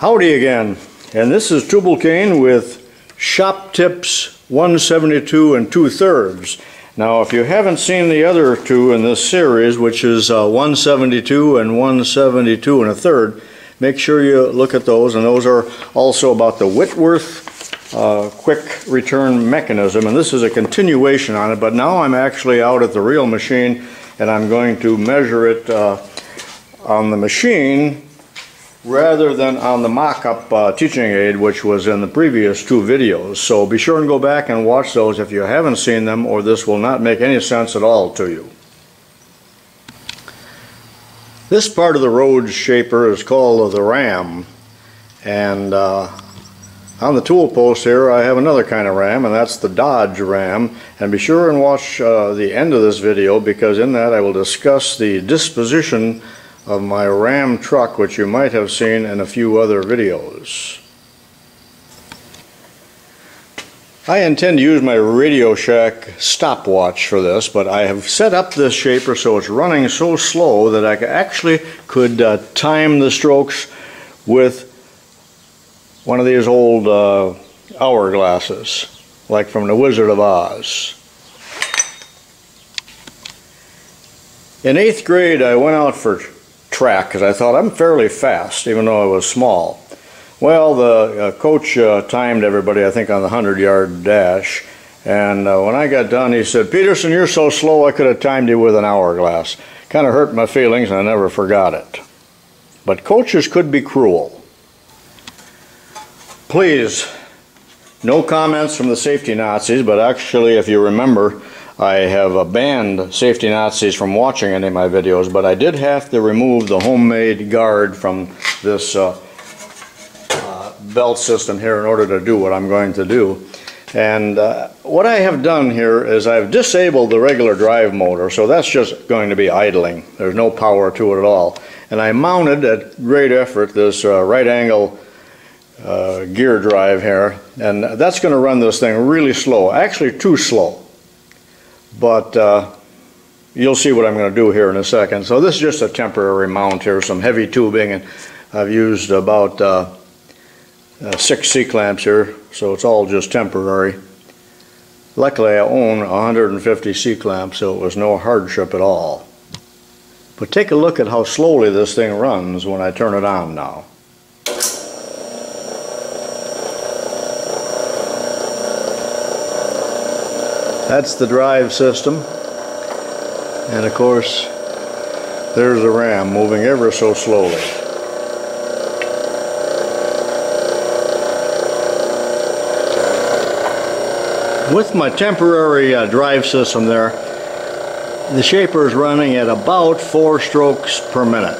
Howdy again, and this is Tubal Cain with Shop Tips 172 and 2 thirds. Now if you haven't seen the other two in this series, which is uh, 172 and 172 and a third, make sure you look at those, and those are also about the Whitworth uh, quick return mechanism, and this is a continuation on it, but now I'm actually out at the real machine, and I'm going to measure it uh, on the machine rather than on the mock-up uh, teaching aid which was in the previous two videos. So be sure and go back and watch those if you haven't seen them or this will not make any sense at all to you. This part of the Rhodes shaper is called the ram and uh, on the tool post here I have another kind of ram and that's the Dodge ram and be sure and watch uh, the end of this video because in that I will discuss the disposition of my Ram truck, which you might have seen in a few other videos. I intend to use my Radio Shack stopwatch for this, but I have set up this shaper so it's running so slow that I actually could uh, time the strokes with one of these old uh, hourglasses, like from The Wizard of Oz. In eighth grade, I went out for track because I thought I'm fairly fast even though I was small. Well, the uh, coach uh, timed everybody, I think, on the 100 yard dash. And uh, when I got done, he said, Peterson, you're so slow I could have timed you with an hourglass. Kind of hurt my feelings and I never forgot it. But coaches could be cruel. Please, no comments from the safety Nazis, but actually, if you remember, I have banned safety Nazis from watching any of my videos, but I did have to remove the homemade guard from this uh, uh, belt system here in order to do what I'm going to do. And uh, what I have done here is I've disabled the regular drive motor, so that's just going to be idling. There's no power to it at all. And I mounted at great effort this uh, right angle uh, gear drive here, and that's going to run this thing really slow, actually too slow but uh, you'll see what I'm going to do here in a second. So this is just a temporary mount here, some heavy tubing, and I've used about uh, uh, six C-clamps here, so it's all just temporary. Luckily I own 150 C-clamps, so it was no hardship at all. But take a look at how slowly this thing runs when I turn it on now. That's the drive system. And of course, there's the ram moving ever so slowly. With my temporary uh, drive system there, the shaper is running at about four strokes per minute.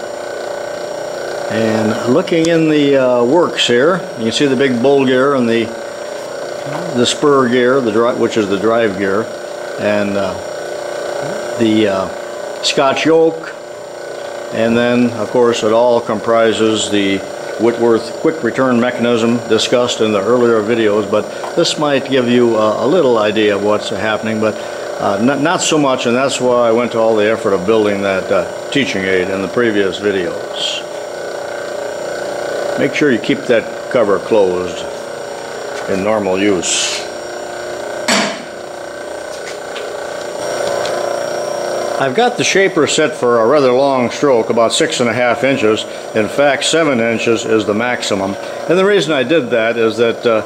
And looking in the uh, works here, you can see the big bull gear and the the spur gear, the drive, which is the drive gear, and uh, the uh, Scotch yoke, and then of course it all comprises the Whitworth quick return mechanism discussed in the earlier videos, but this might give you a, a little idea of what's happening, but uh, not, not, so much, and that's why I went to all the effort of building that uh, teaching aid in the previous videos. Make sure you keep that cover closed in normal use. I've got the shaper set for a rather long stroke, about six and a half inches. In fact, seven inches is the maximum. And the reason I did that is that uh,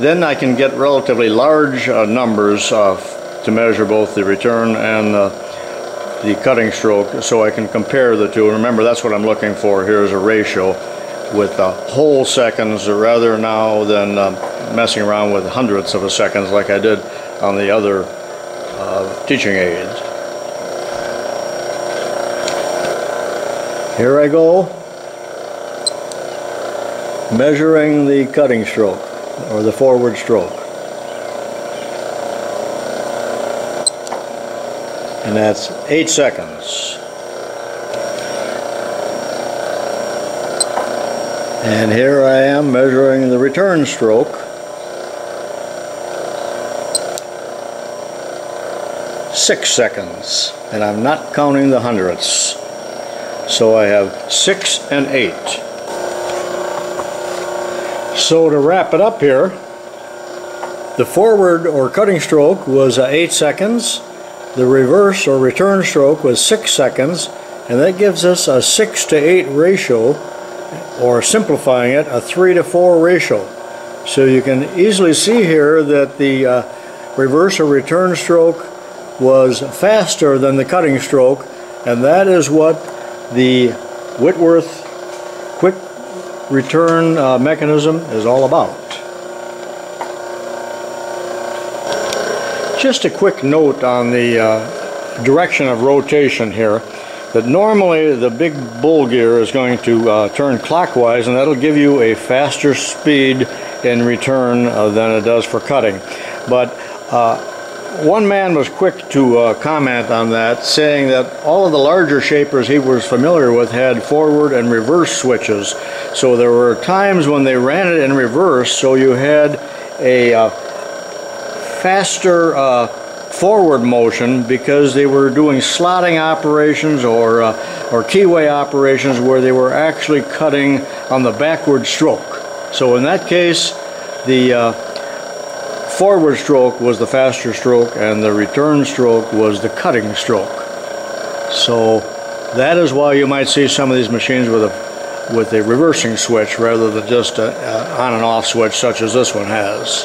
then I can get relatively large uh, numbers uh, to measure both the return and uh, the cutting stroke so I can compare the two. Remember, that's what I'm looking for here is a ratio with uh, whole seconds rather now than uh, messing around with hundredths of a seconds like I did on the other uh, teaching aids. Here I go, measuring the cutting stroke or the forward stroke. And that's eight seconds. And here I am measuring the return stroke. Six seconds, and I'm not counting the hundredths. So I have six and eight. So to wrap it up here, the forward or cutting stroke was 8 seconds, the reverse or return stroke was 6 seconds, and that gives us a 6 to 8 ratio, or simplifying it, a 3 to 4 ratio. So you can easily see here that the uh, reverse or return stroke was faster than the cutting stroke, and that is what the Whitworth quick return uh, mechanism is all about. Just a quick note on the uh, direction of rotation here that normally the big bull gear is going to uh, turn clockwise and that'll give you a faster speed in return uh, than it does for cutting. But uh, one man was quick to uh, comment on that, saying that all of the larger shapers he was familiar with had forward and reverse switches. So there were times when they ran it in reverse, so you had a uh, faster uh, forward motion because they were doing slotting operations or, uh, or keyway operations where they were actually cutting on the backward stroke. So in that case, the uh, forward stroke was the faster stroke and the return stroke was the cutting stroke. So that is why you might see some of these machines with a with a reversing switch rather than just a, a on and off switch such as this one has.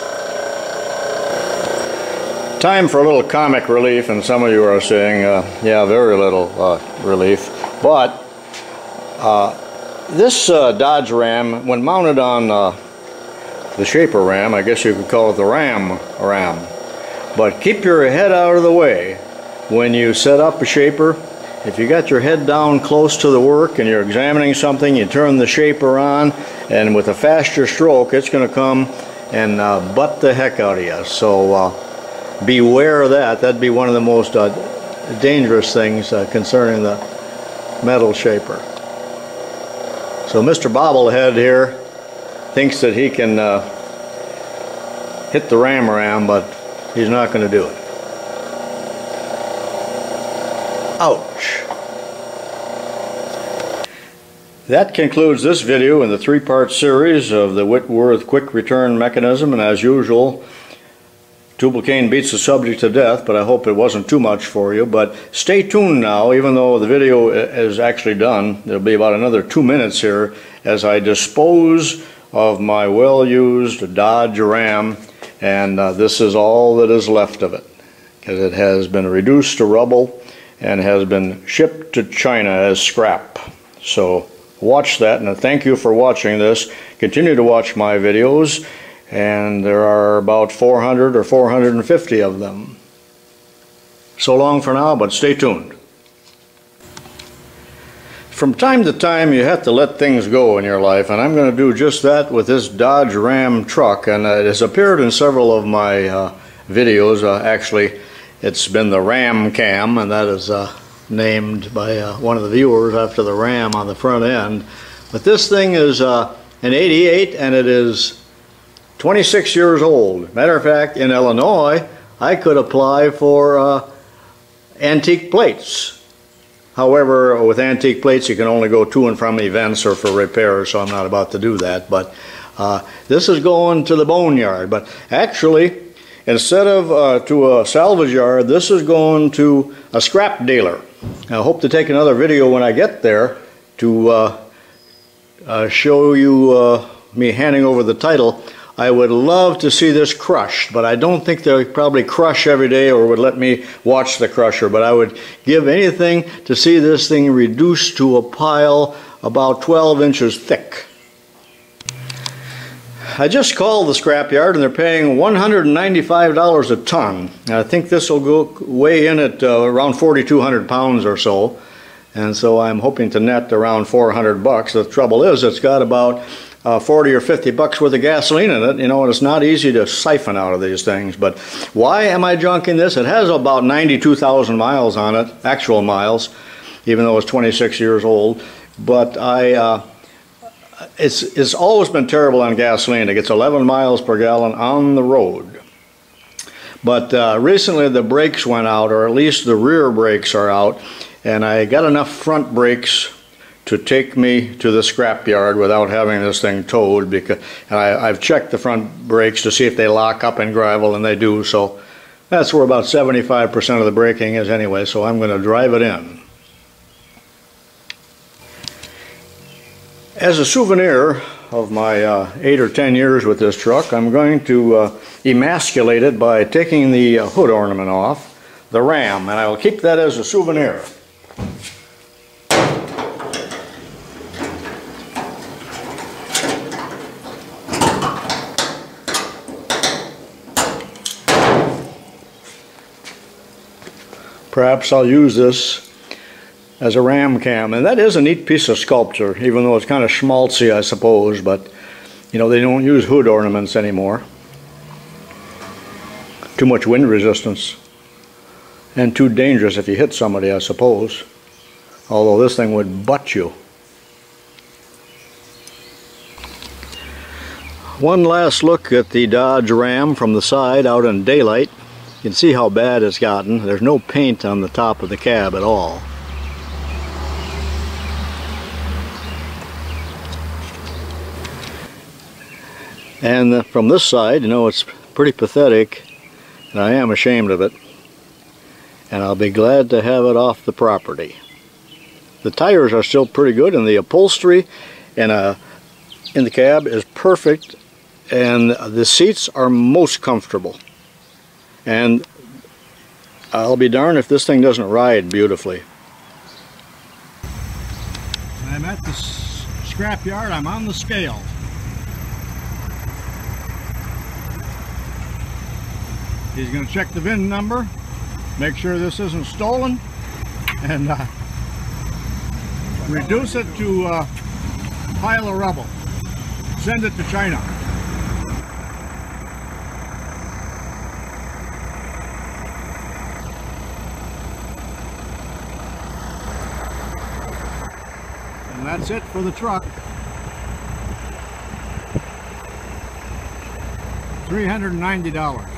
Time for a little comic relief and some of you are saying uh, yeah very little uh, relief but uh, this uh, Dodge Ram when mounted on uh, the shaper ram. I guess you could call it the ram ram. But keep your head out of the way when you set up a shaper. If you got your head down close to the work and you're examining something, you turn the shaper on and with a faster stroke it's going to come and uh, butt the heck out of you. So beware of that. That'd be one of the most uh, dangerous things uh, concerning the metal shaper. So Mr. Bobblehead here thinks that he can uh, hit the ram around, but he's not going to do it. Ouch. That concludes this video in the three-part series of the Whitworth Quick Return Mechanism, and as usual, Tubal Cain beats the subject to death, but I hope it wasn't too much for you. But stay tuned now, even though the video is actually done. There'll be about another two minutes here as I dispose of my well-used Dodge Ram and uh, this is all that is left of it because it has been reduced to rubble and has been shipped to China as scrap. So watch that and thank you for watching this. Continue to watch my videos and there are about 400 or 450 of them. So long for now, but stay tuned. From time to time you have to let things go in your life and I'm going to do just that with this Dodge Ram truck and it has appeared in several of my uh, videos. Uh, actually it's been the Ram Cam and that is uh, named by uh, one of the viewers after the Ram on the front end. But this thing is uh, an 88 and it is 26 years old. Matter of fact in Illinois I could apply for antique plates However, with antique plates, you can only go to and from events or for repairs, so I'm not about to do that. But uh, this is going to the boneyard. But actually, instead of uh, to a salvage yard, this is going to a scrap dealer. I hope to take another video when I get there to uh, uh show you uh, me handing over the title. I would love to see this crushed, but I don't think they'll probably crush every day or would let me watch the crusher, but I would give anything to see this thing reduced to a pile about 12 inches thick. I just called the scrapyard and they're paying $195 a ton. I think this will go weigh in at uh, around 4,200 pounds or so. And so I'm hoping to net around 400 bucks. The trouble is it's got about uh, 40 or 50 bucks worth of gasoline in it, you know, and it's not easy to siphon out of these things. But why am I junking this? It has about 92,000 miles on it, actual miles, even though it's 26 years old. But I, uh, it's, it's always been terrible on gasoline. It gets 11 miles per gallon on the road. But uh, recently the brakes went out, or at least the rear brakes are out, and I got enough front brakes to take me to the scrapyard without having this thing towed because I, I've checked the front brakes to see if they lock up in gravel and they do so that's where about 75% of the braking is anyway so I'm going to drive it in. As a souvenir of my uh, eight or ten years with this truck I'm going to uh, emasculate it by taking the uh, hood ornament off the ram and I will keep that as a souvenir. Perhaps I'll use this as a ram cam. And that is a neat piece of sculpture, even though it's kind of schmaltzy, I suppose. But, you know, they don't use hood ornaments anymore. Too much wind resistance. And too dangerous if you hit somebody, I suppose. Although this thing would butt you. One last look at the Dodge Ram from the side out in daylight. You can see how bad it's gotten. There's no paint on the top of the cab at all. And from this side, you know, it's pretty pathetic, and I am ashamed of it. And I'll be glad to have it off the property. The tires are still pretty good, and the upholstery and uh, in the cab is perfect, and the seats are most comfortable. And I'll be darned if this thing doesn't ride beautifully. I'm at the scrap yard. I'm on the scale. He's going to check the VIN number, make sure this isn't stolen, and uh, reduce it to a uh, pile of rubble. Send it to China. That's it for the truck. $390.